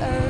uh,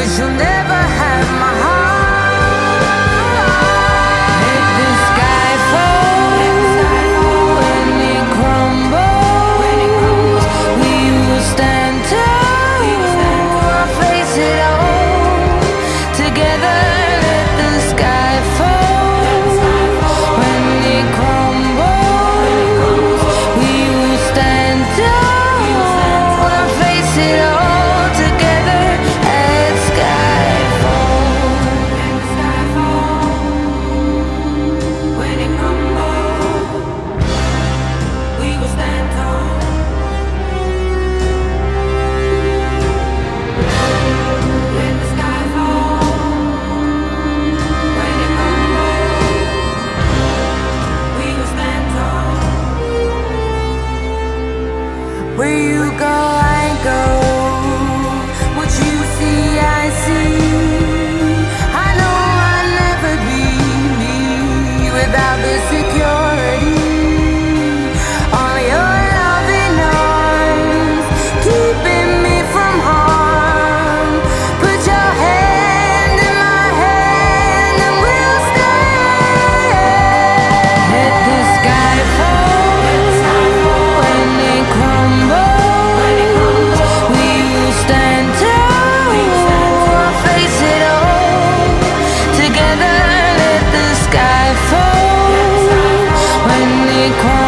but you'll never quiet.